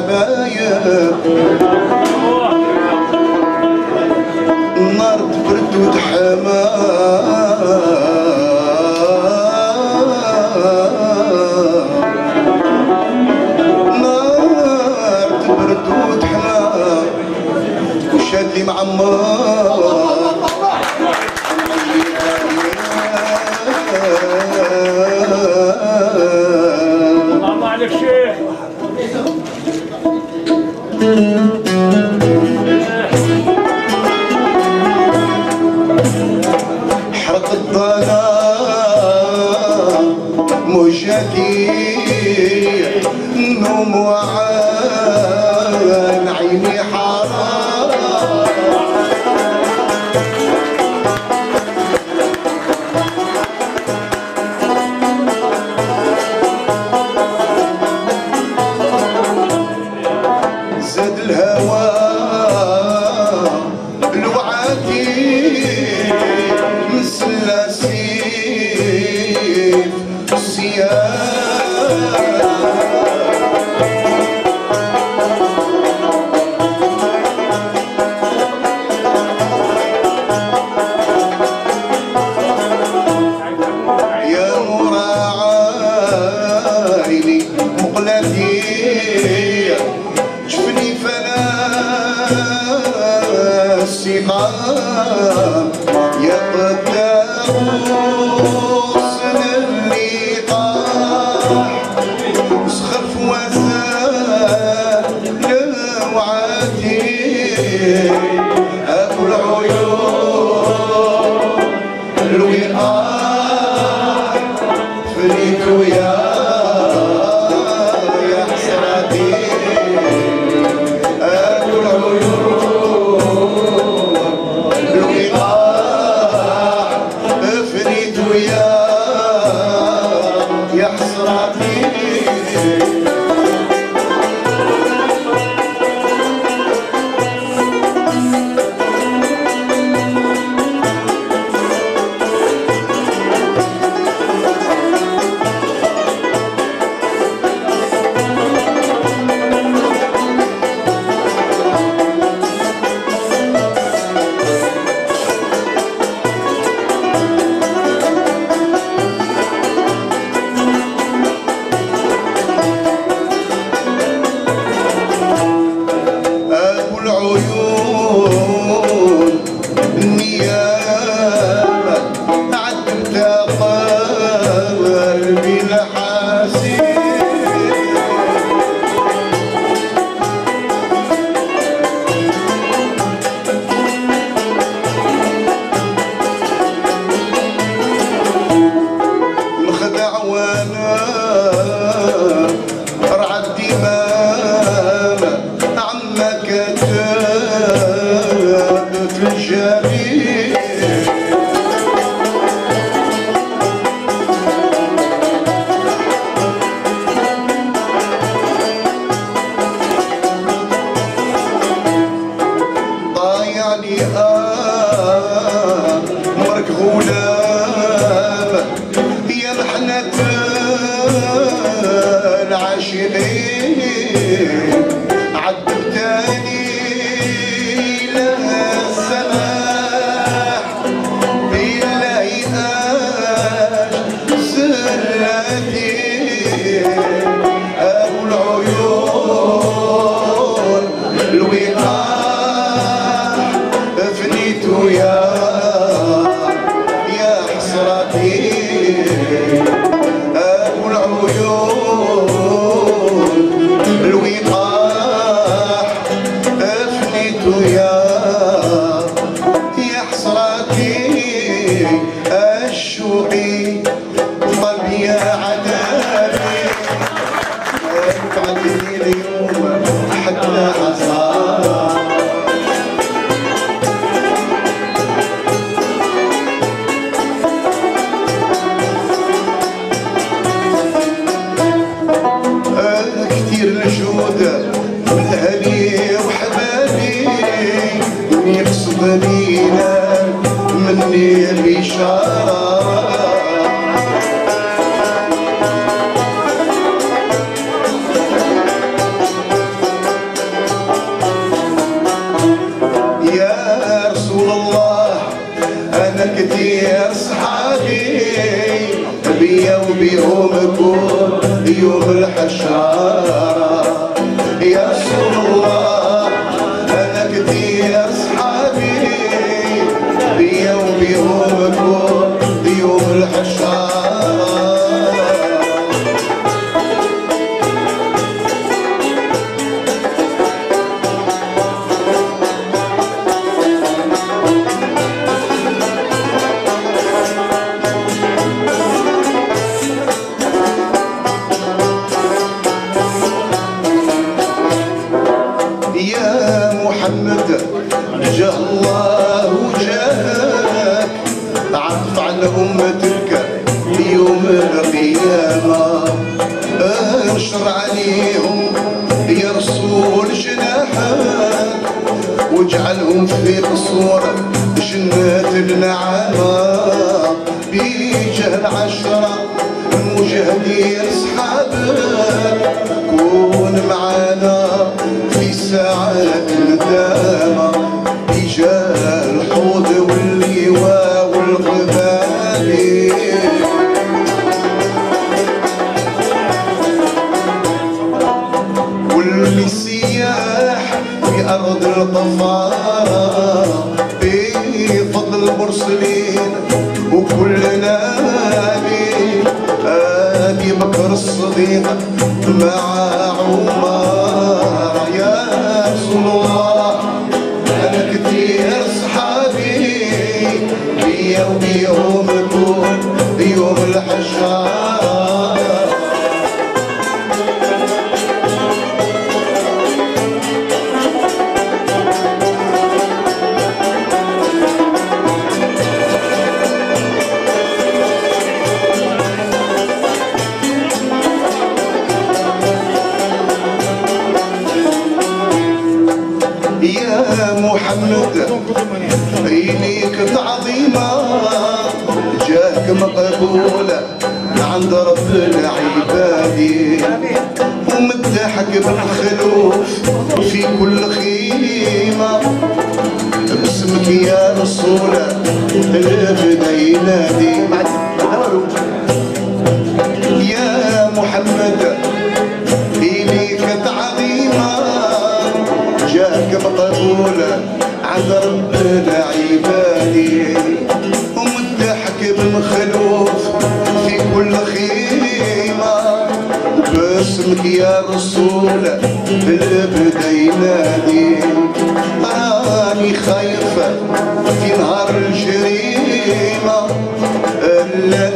ما بين امرك غلام عن أمتك يوم القيامة. انشر عليهم يا رسول جناحك واجعلهم في قصور جنات النعامة. بيجه العشرة المجاهدين اصحابك كون معانا في ساعات الندامة بيجاه الحوض أنا كثير صحابي محمد عينيك تعظيمة جاك مقبولة عند رب العباد. ومدحك بالخلوف في كل خيمة. باسمك يا رسول الابدا ينادي يا محمد عند رب العباد ومدحك بالمخلوف في كل خيمة. باسمك يا رسول الابدا ينادي. راني خايفة في نهار الجريمة. ألا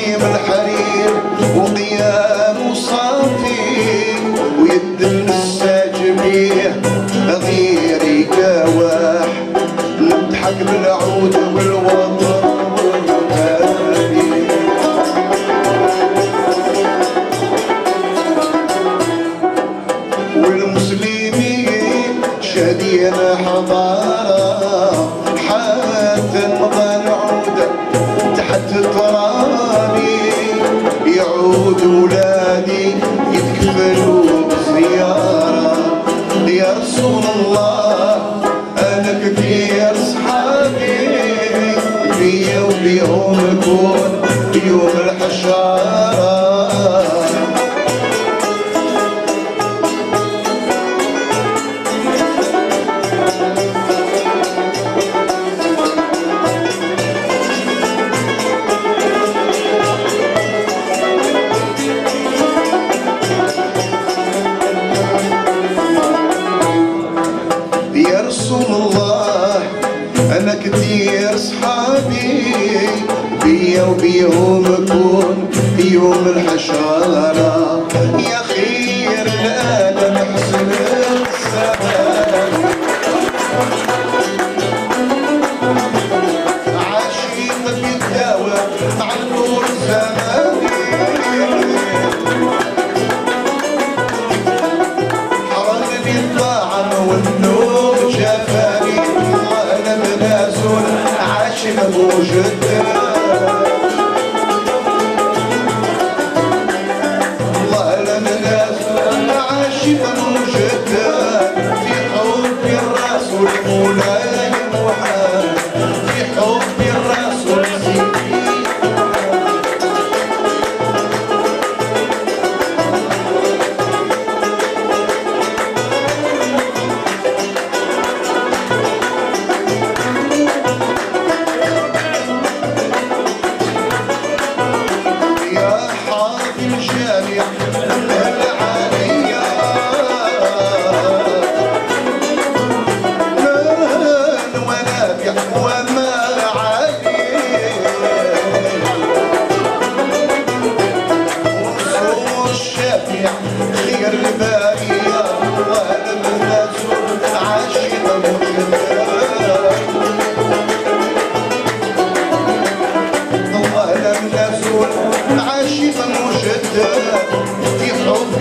برناطي من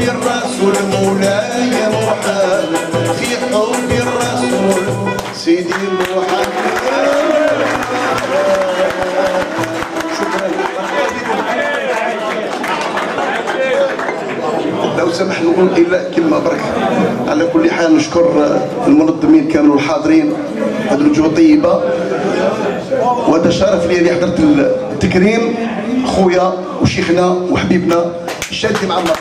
الرسول مولاي محمد في حب الرسول سيدي محمد لو سمح نقول إلا كلمة برك على كل حال نشكر المنظمين كانوا الحاضرين هذه الوجوه طيبة وهذا شرف لي اللي حضرت التكريم خويا وشيخنا وحبيبنا الشادي معمر.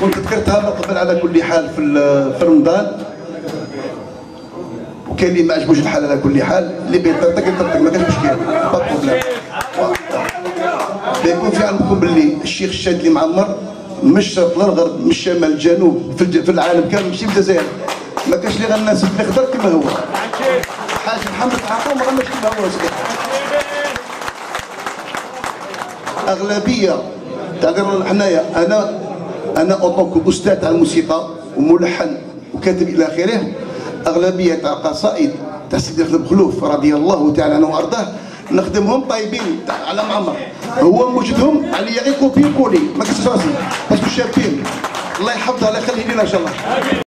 كنت ذكرتها من قبل على كل حال في في رمضان. وكان اللي ما عجبوش الحال على كل حال. اللي بيطرطق يطرطق ما كانش مشكل. pas problème يكون في علمكم باللي الشيخ الشادي معمر مش شرق الغرب مش شمال الجنوب في, العالم كامل ماشي في الجزائر. ما كانش اللي غناسب اللي خضر كما هو. حاج محمد عاقو ما غناش كما هو. أغلبية تاع حنايا أنا أنا en tant que أستاذ تاع الموسيقى وملحن وكاتب إلى آخره. أغلبية تاع قصائد تاع سيدي خلف خلوف رضي الله تعالى عنه وأرضاه. نخدمهم طيبين على معمر. هو موجدهم عليا غير copier coller ما راسي parce que شابين الله يحفظها الله يخليه لنا إن شاء الله.